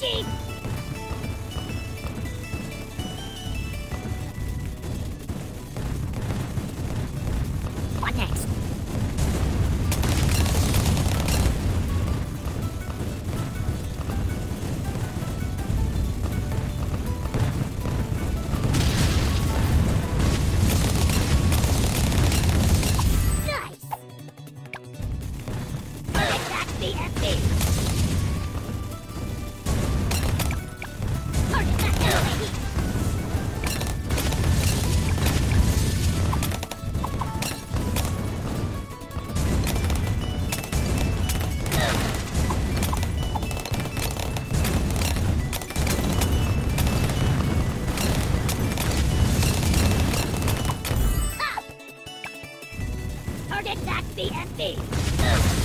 COMG! States.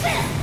Target